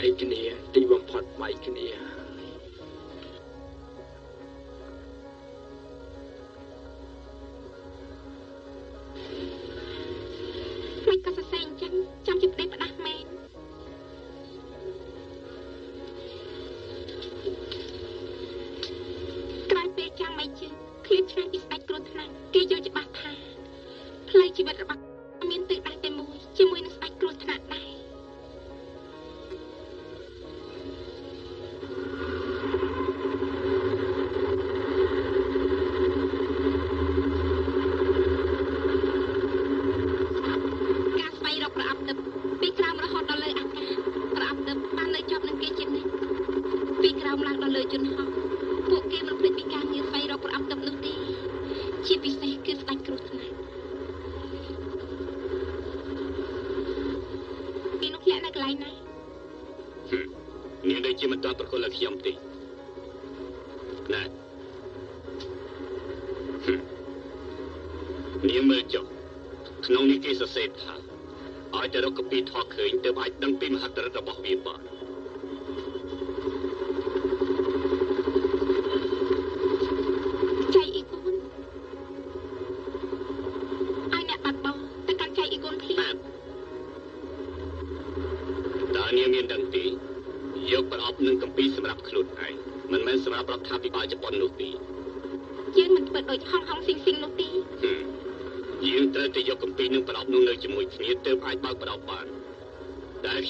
បាយគ្នា ទីបំផុតបែកគ្នា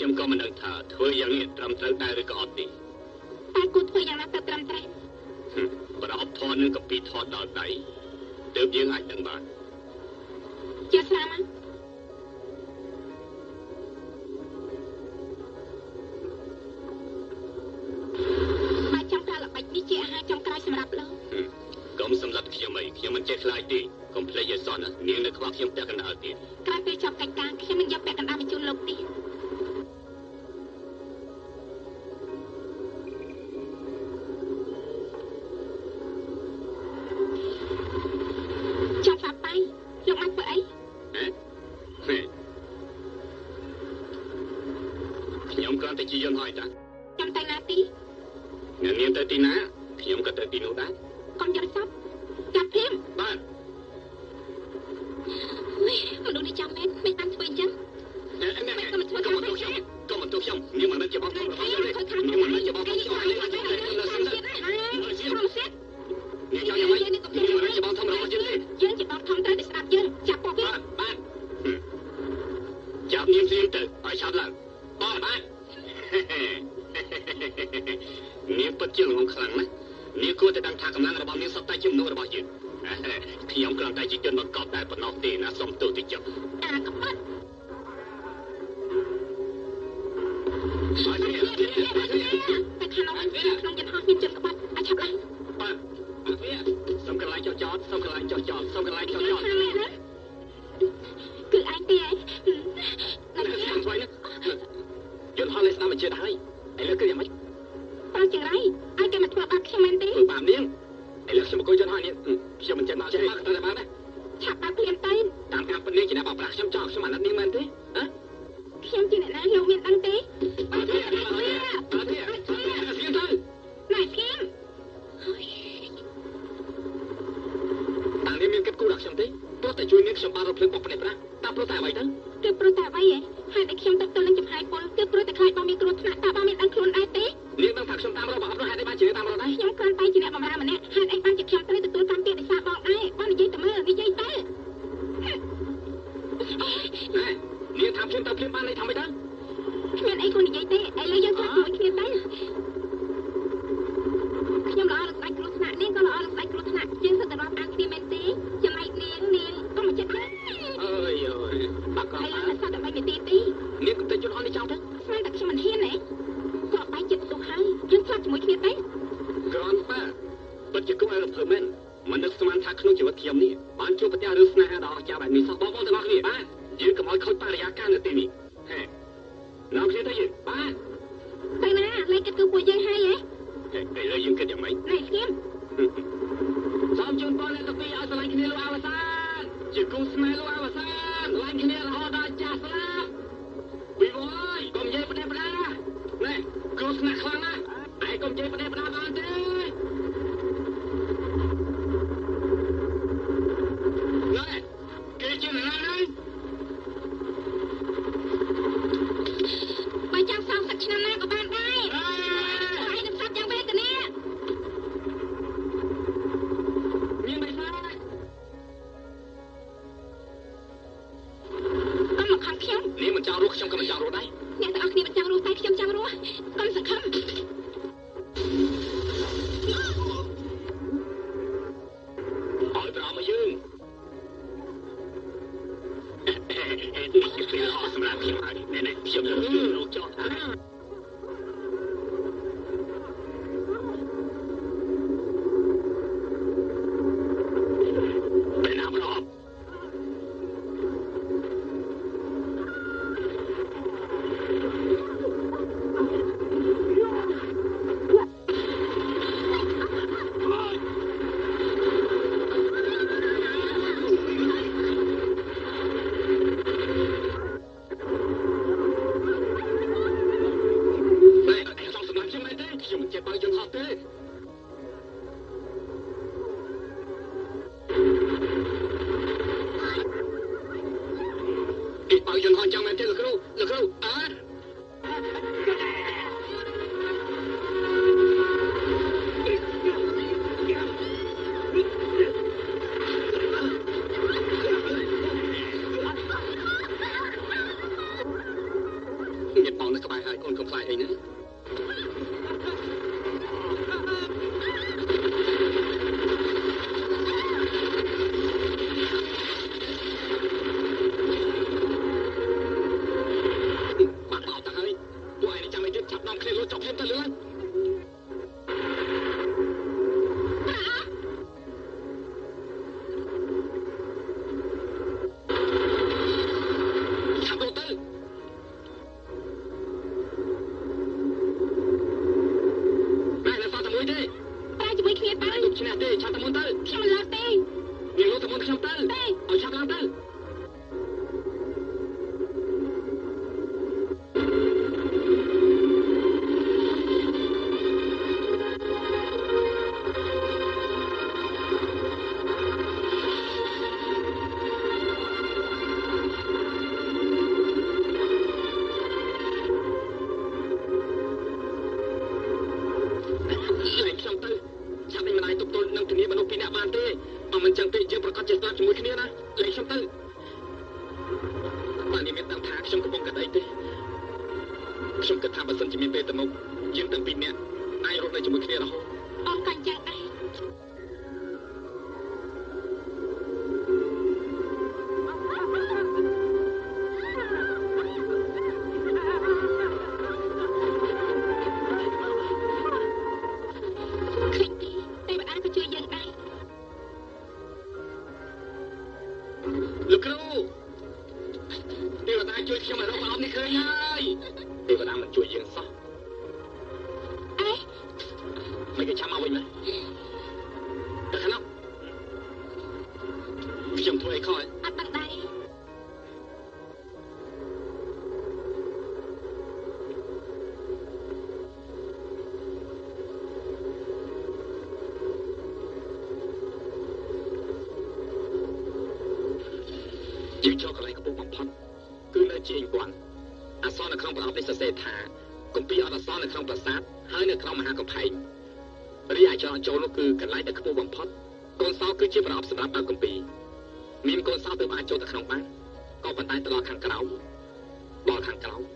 ខ្ញុំក៏មិនដឹងថាធ្វើយ៉ាងនេះត្រឹមត្រូវដែរឬ Freitag. លោកអវសានឡើងគ្នារហូតដល់ចាស់ស្លាប់ពីវអើយកុំនិយាយប្រទេសប្រដាណែគ្រោះថ្នាក់ខ្លាំងណាស់ឯងកុំនិយាយប្រទេសប្រដាដល់ ងនេះសរសេរថាគម្ពីរអក្សរនៅក្នុងប្រាសាទហើយនៅក្នុងមហាកំផែងរីឯចរចូលនោះគឺកន្លែងដែលខ្ពស់បំផុតកូនសោគឺជាប្រអប់សម្រាប់បើកគម្ពីរមានកូនសោទៅបានចូលទៅក្នុងបានក៏ប៉ុន្តែត្រឡប់ខាងក្រៅដល់ខាងក្រៅ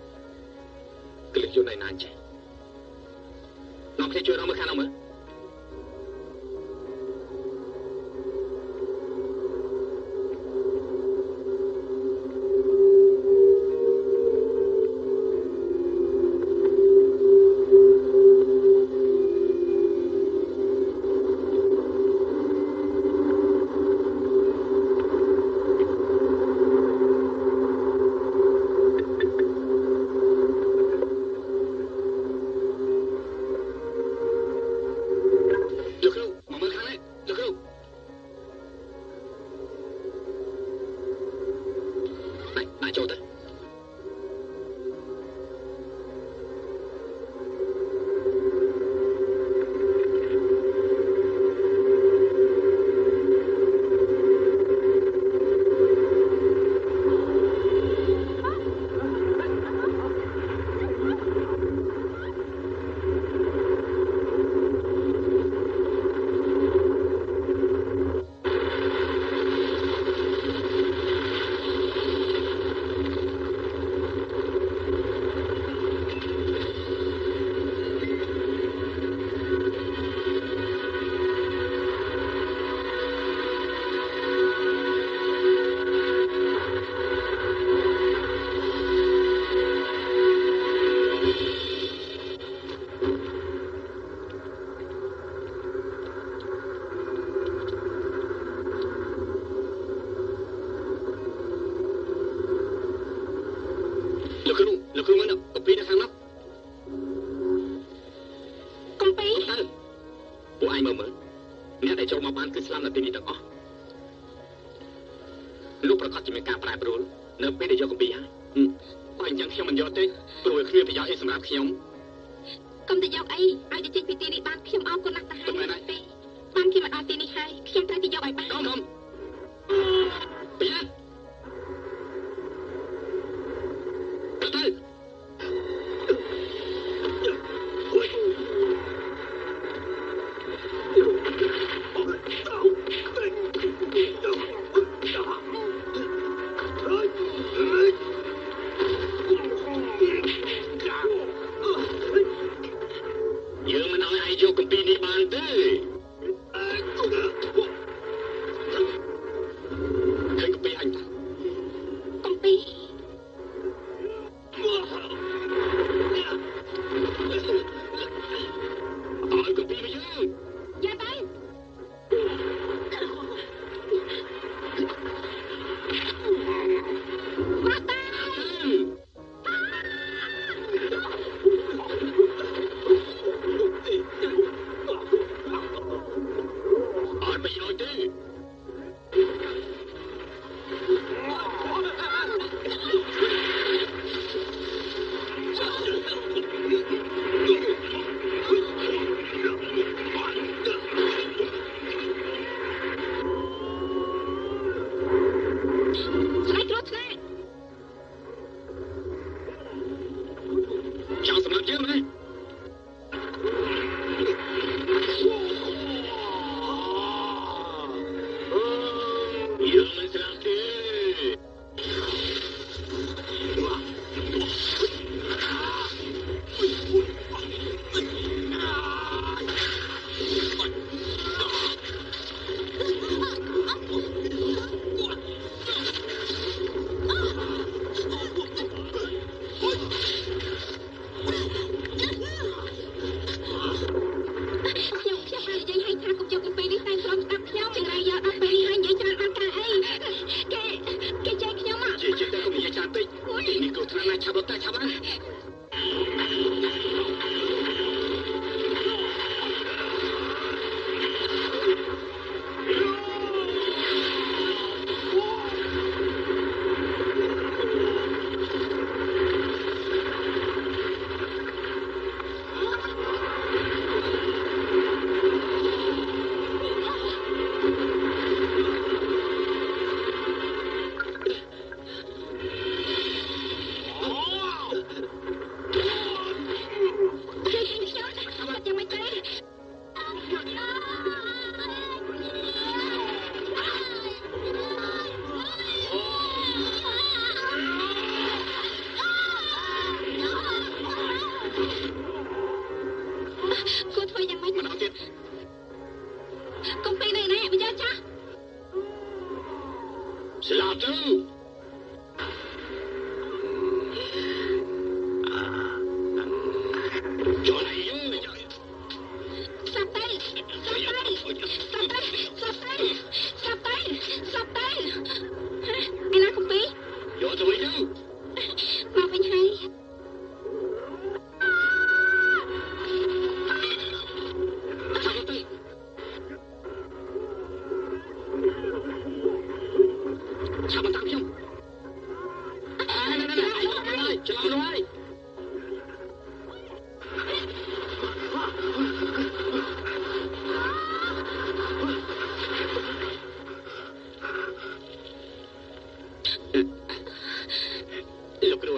លោកគ្រូ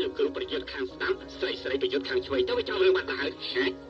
លោកគ្រូប្រយុទ្ធខាងស្ដាំស្រីស្រីប្រយុទ្ធខាងឆ្វេងទៅវាចោលរឿងបាត់ទៅហើយ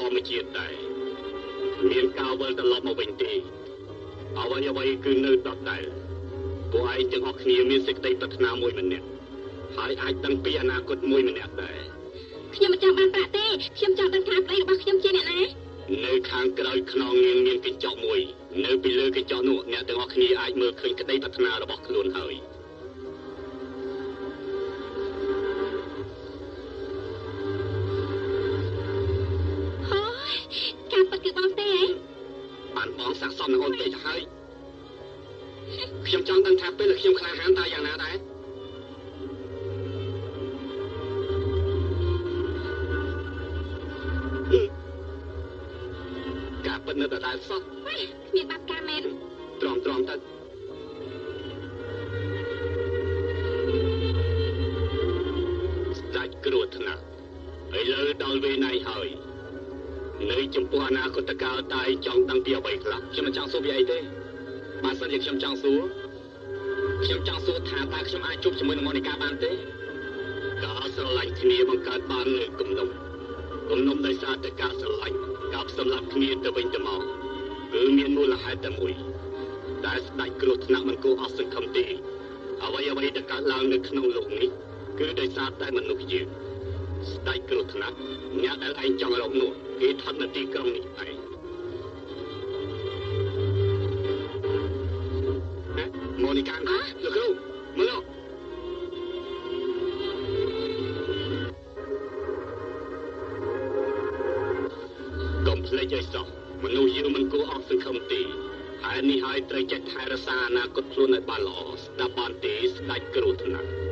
ធម្មជាតិដែរមានការវិលត្រឡប់មកវិញទេអ្វីអ្វីគឺនៅដដែលពួកឯងទាំងអស់គ្នាមានសេចក្តីប្រាថ្នាមួយម្នាក់ហើយអាចដឹងពីអនាគតមួយម្នាក់ដែរខ្ញុំមិនចាំបានប្រាក់ទេខ្ញុំចង់ដឹងថាប្តីរបស់ខ្ញុំជាអ្នកណានៅខាងក្រោយខ្នងងៀងមានកញ្ចក់មួយ នៅពីលើកញ្ចក់នោះ បើសិនជាខ្ញុំចង់សួរខ្ញុំចង់សួរថាតើខ្ញុំអាចជួបជាមួយនឹងមនិកាបានទេការស្រឡាញ់គ្នាបង្កើតបាននៅគំនុំគំនុំដោយសារតែការស្រឡាញ់ការសម្លាប់គ្នាទៅវិញទៅមកគឺមានមូលហេតុតែមួយដែលស្ដេចគ្រោះថ្នាក់មិនគួរអស់សង្ឃឹមទេអ្វីអ្វីដែលកើតឡើងនៅក្នុងលោកនេះគឺដោយសារតែមនុស្សយើងស្ដេចគ្រោះថ្នាក់អ្នកដែលឯងចង់រកនោះគេថត់នៅទីក្រុងនេះឯង កម្មលោកគ្រូមកលោកកុំភ្លេចឲ្យសោះមនុស្សយើងមិនគួរអស់សង្ឃឹមទេហើយនេះហើយត្រូវចេះថែរក្សាអនាគតខ្លួនឲ្យបានល្អស្ដាប់បានទេស្ដេចគ្រូថ្នាក់